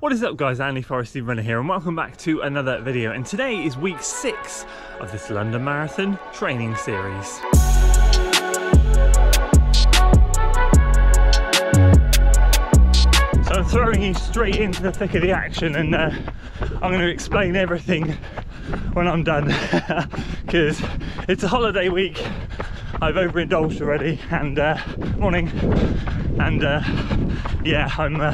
What is up guys, Andy Forresty Runner here and welcome back to another video. And today is week 6 of this London Marathon training series. So I'm throwing you straight into the thick of the action and uh, I'm going to explain everything when I'm done. Because it's a holiday week I've overindulged already and uh, morning. And uh, yeah I'm uh,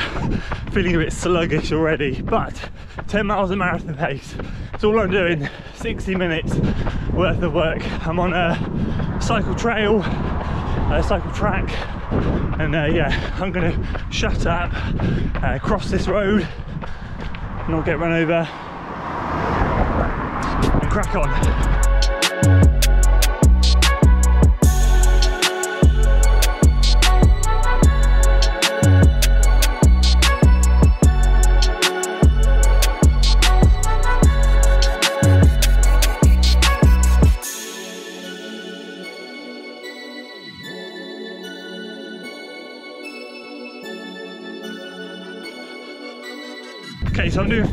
feeling a bit sluggish already but 10 miles a marathon pace. It's all I'm doing 60 minutes worth of work. I'm on a cycle trail a cycle track and uh, yeah I'm gonna shut up uh, cross this road not get run over and crack on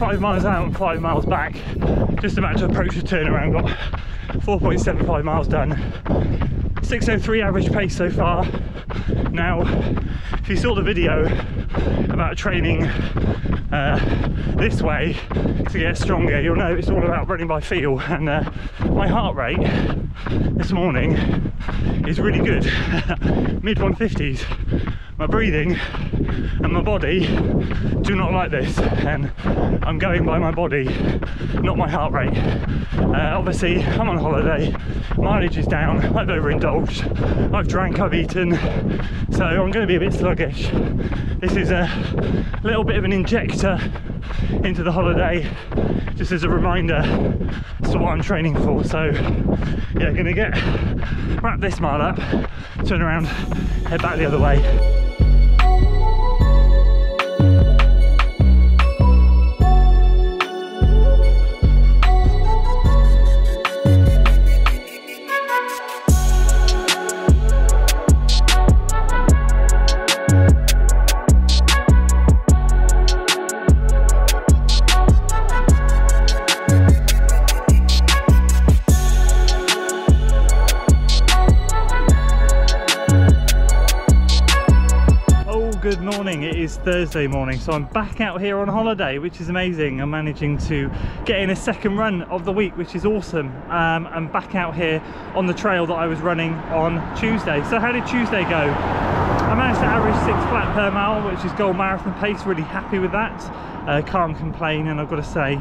five miles out and five miles back. Just about to approach the turnaround, got 4.75 miles done. 603 average pace so far. Now, if you saw the video about training uh, this way to get stronger, you'll know it's all about running by feel. And uh, my heart rate this morning is really good, mid 150s. My breathing and my body do not like this and I'm going by my body not my heart rate. Uh, obviously I'm on holiday. Mileage is down. I've overindulged. I've drank I've eaten. So I'm going to be a bit sluggish. This is a little bit of an injector into the holiday just as a reminder as to what I'm training for. So yeah gonna get wrap this mile up turn around head back the other way morning. It is thursday morning so i'm back out here on holiday which is amazing. I'm managing to get in a second run of the week which is awesome. Um, i'm back out here on the trail that i was running on tuesday. So how did tuesday go? I managed to average six flat per mile which is gold marathon pace. Really happy with that. Uh, can't complain and i've got to say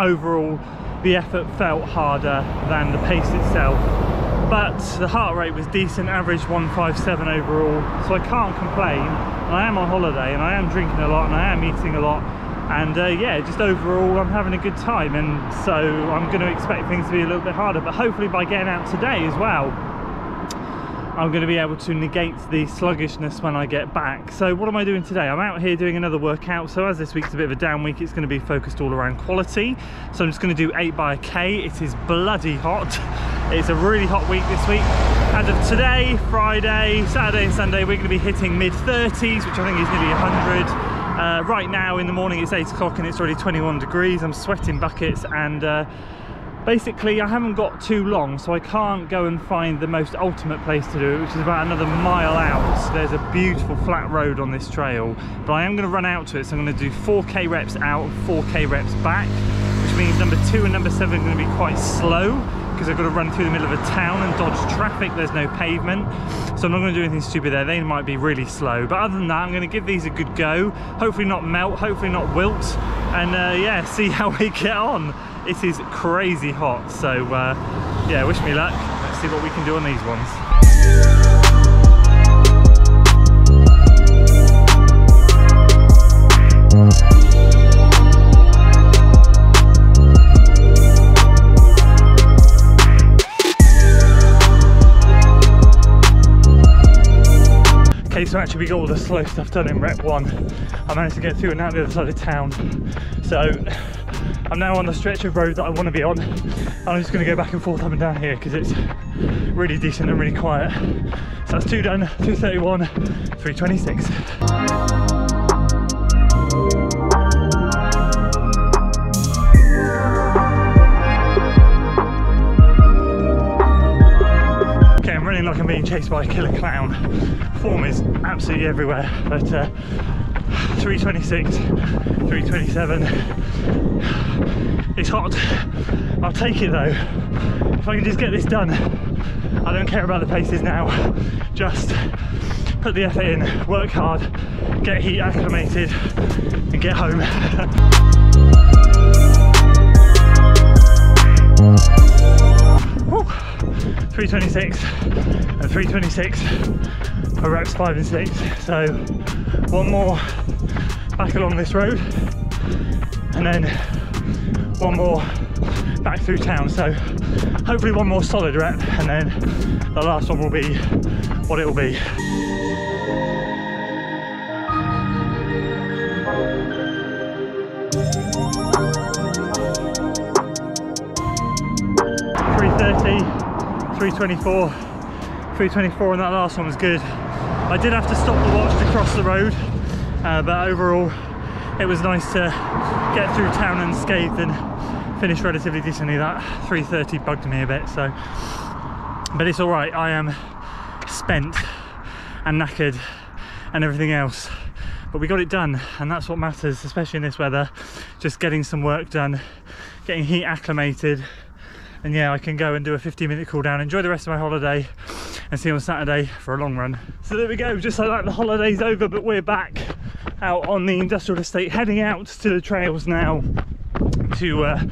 overall the effort felt harder than the pace itself. But the heart rate was decent average 157 overall so i can't complain i am on holiday and i am drinking a lot and i am eating a lot and uh, yeah just overall i'm having a good time and so i'm going to expect things to be a little bit harder but hopefully by getting out today as well I'm going to be able to negate the sluggishness when I get back. So what am I doing today? I'm out here doing another workout. So as this week's a bit of a down week, it's going to be focused all around quality. So I'm just going to do 8 by a K. It is bloody hot. It's a really hot week this week. As of today, Friday, Saturday and Sunday, we're going to be hitting mid 30s, which I think is nearly 100. Uh, right now in the morning it's 8 o'clock and it's already 21 degrees. I'm sweating buckets and uh, basically I haven't got too long so I can't go and find the most ultimate place to do it which is about another mile out so there's a beautiful flat road on this trail but I am going to run out to it so I'm going to do 4k reps out 4k reps back which means number two and number seven are going to be quite slow because I've got to run through the middle of a town and dodge traffic. There's no pavement. So I'm not going to do anything stupid there. They might be really slow. But other than that I'm going to give these a good go. Hopefully not melt hopefully not wilt. And uh, yeah see how we get on. It is crazy hot. So uh, yeah wish me luck. Let's see what we can do on these ones so actually we got all the slow stuff done in rep one. I managed to get through and out the other side of town. So I'm now on the stretch of road that I want to be on. I'm just going to go back and forth up and down here because it's really decent and really quiet. So that's two done, 231, 326. By a killer clown. Form is absolutely everywhere, but uh, 326, 327. It's hot. I'll take it though. If I can just get this done, I don't care about the paces now. Just put the effort in, work hard, get heat acclimated, and get home. 326 and 326 for reps 5 and 6 so one more back along this road and then one more back through town. So hopefully one more solid rep and then the last one will be what it will be 324, 324 and that last one was good. I did have to stop the watch to cross the road, uh, but overall it was nice to get through town unscathed and finish relatively decently. That 330 bugged me a bit, so, but it's all right. I am spent and knackered and everything else but we got it done and that's what matters especially in this weather just getting some work done getting heat acclimated and yeah, I can go and do a 15 minute cool down, enjoy the rest of my holiday, and see you on Saturday for a long run. So there we go, just like that, the holiday's over, but we're back out on the industrial estate, heading out to the trails now to uh,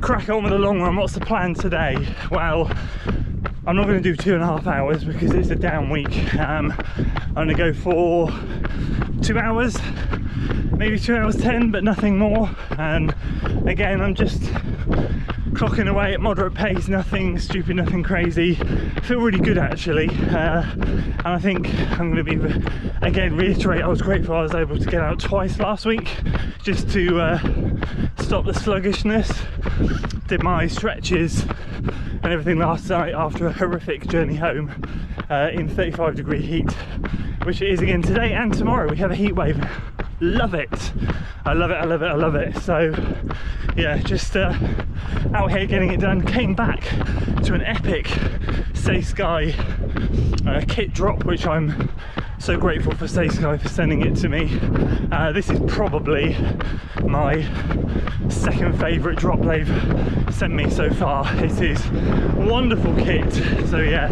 crack on with the long run. What's the plan today? Well, I'm not going to do two and a half hours because it's a down week. Um, I'm going to go for two hours, maybe two hours ten, but nothing more. And again, I'm just clocking away at moderate pace, nothing stupid, nothing crazy. I feel really good actually, uh, and I think I'm going to be again reiterate. I was grateful I was able to get out twice last week just to uh, stop the sluggishness. Did my stretches and everything last night after a horrific journey home uh, in 35 degree heat, which it is again today and tomorrow. We have a heat wave. Love it. I love it. I love it. I love it. So, yeah, just uh, out here getting it done. Came back to an epic SAYSKY uh, kit drop, which I'm so grateful for SAYSKY for sending it to me. Uh, this is probably my second favourite drop they've sent me so far. It is wonderful kit, so yeah,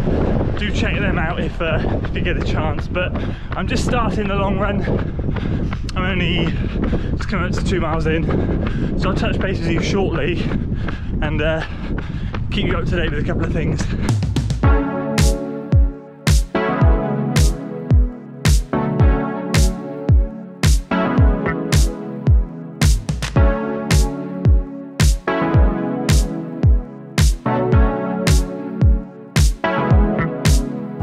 do check them out if, uh, if you get a chance. But I'm just starting the long run. I'm only just coming up to two miles in, so I'll touch base with you shortly and uh, keep you up to date with a couple of things.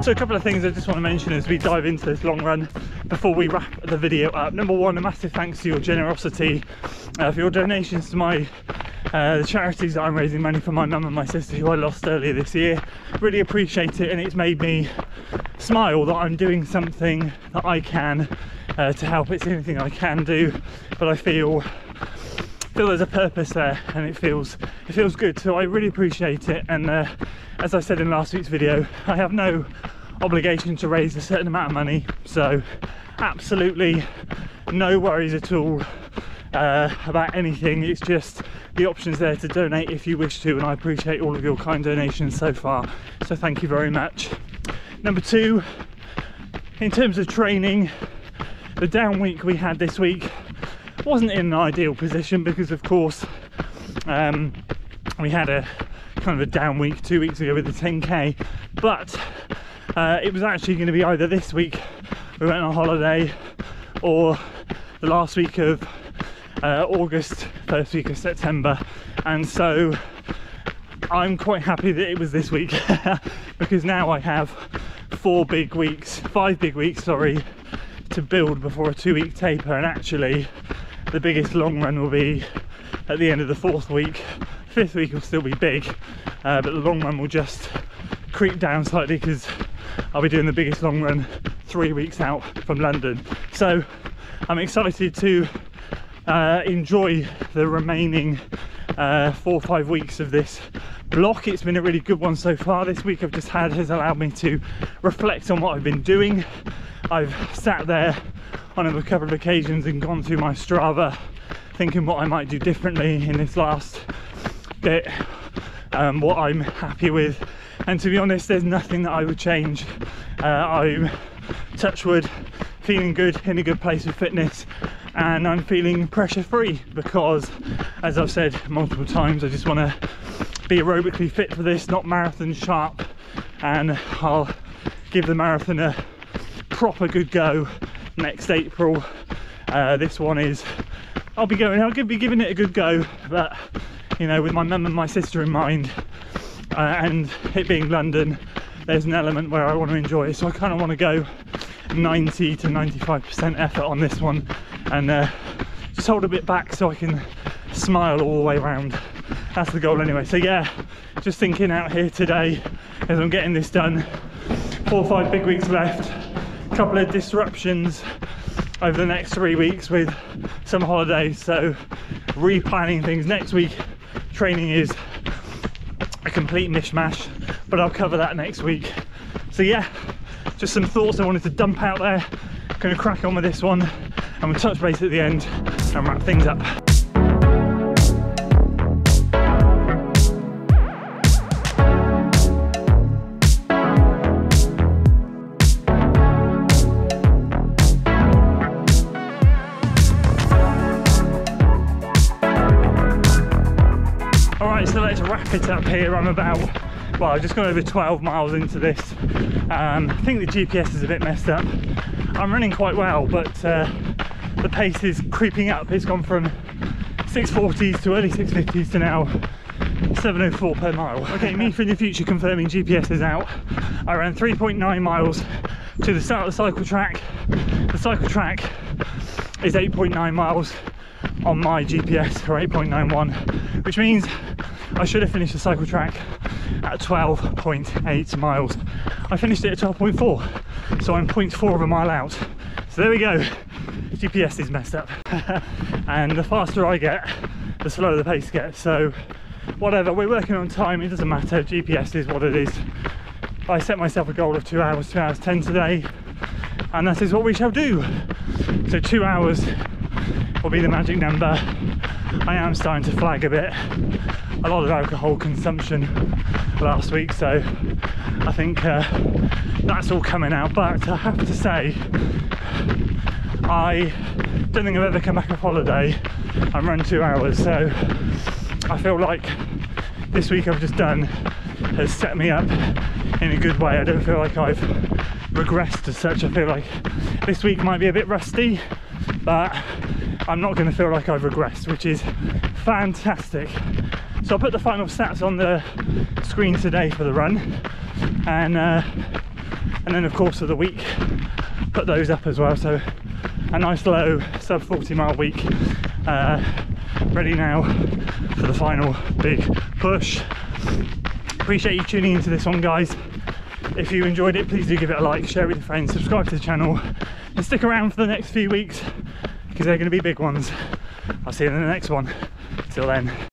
So a couple of things I just want to mention as we dive into this long run before we wrap the video up. Number one, a massive thanks to your generosity uh, for your donations to my uh, the charities that I'm raising money for my mum and my sister who I lost earlier this year. Really appreciate it and it's made me smile that I'm doing something that I can uh, to help. It's anything I can do, but I feel feel there's a purpose there and it feels it feels good so I really appreciate it and uh, as I said in last week's video I have no obligation to raise a certain amount of money. So absolutely no worries at all uh, about anything. It's just the options there to donate if you wish to and I appreciate all of your kind donations so far. So thank you very much. Number two in terms of training the down week we had this week wasn't in an ideal position because of course um, we had a kind of a down week two weeks ago with the 10k but uh, it was actually going to be either this week we went on holiday or the last week of uh, August first week of September and so I'm quite happy that it was this week because now I have four big weeks five big weeks sorry to build before a two week taper and actually the biggest long run will be at the end of the fourth week. Fifth week will still be big, uh, but the long run will just creep down slightly because I'll be doing the biggest long run three weeks out from London. So I'm excited to uh, enjoy the remaining uh, four or five weeks of this block. It's been a really good one so far. This week I've just had has allowed me to reflect on what I've been doing. I've sat there on a couple of occasions and gone through my Strava thinking what I might do differently in this last bit, um, what I'm happy with. And to be honest, there's nothing that I would change. Uh, I'm touchwood, feeling good, in a good place with fitness, and I'm feeling pressure free because, as I've said multiple times, I just want to be aerobically fit for this, not marathon sharp, and I'll give the marathon a proper good go next April. Uh, this one is I'll be going, I'll be giving it a good go, but you know, with my mum and my sister in mind, uh, and it being London, there's an element where I want to enjoy it. So I kind of want to go 90 to 95% effort on this one and uh, just hold a bit back so I can smile all the way around. That's the goal anyway. So yeah, just thinking out here today as I'm getting this done. Four or five big weeks left, a couple of disruptions over the next three weeks with some holidays so replanning things next week training is a complete mishmash but I'll cover that next week. So yeah just some thoughts I wanted to dump out there. Gonna crack on with this one and we'll touch base at the end and wrap things up it up here. I'm about, well, I've just gone over 12 miles into this. Um, I think the GPS is a bit messed up. I'm running quite well, but uh, the pace is creeping up. It's gone from 640s to early 650s to now 704 per mile. Okay, me for the future confirming GPS is out. I ran 3.9 miles to the start of the cycle track. The cycle track is 8.9 miles on my GPS or 8.91, which means I should have finished the cycle track at 12.8 miles. I finished it at 12.4, so I'm 0.4 of a mile out. So there we go. GPS is messed up. and the faster I get, the slower the pace gets. So whatever, we're working on time, it doesn't matter. GPS is what it is. I set myself a goal of two hours, two hours 10 today, and that is what we shall do. So two hours will be the magic number. I am starting to flag a bit a lot of alcohol consumption last week so I think uh, that's all coming out. But I have to say I don't think I've ever come back off holiday and run two hours. So I feel like this week I've just done has set me up in a good way. I don't feel like I've regressed as such. I feel like this week might be a bit rusty but I'm not going to feel like I've regressed which is fantastic so I'll put the final stats on the screen today for the run. And uh, and then of course for the week put those up as well. So a nice low sub 40 mile week uh, ready now for the final big push. Appreciate you tuning into this one guys. If you enjoyed it please do give it a like share it with your friends subscribe to the channel and stick around for the next few weeks because they're going to be big ones. I'll see you in the next one. Till then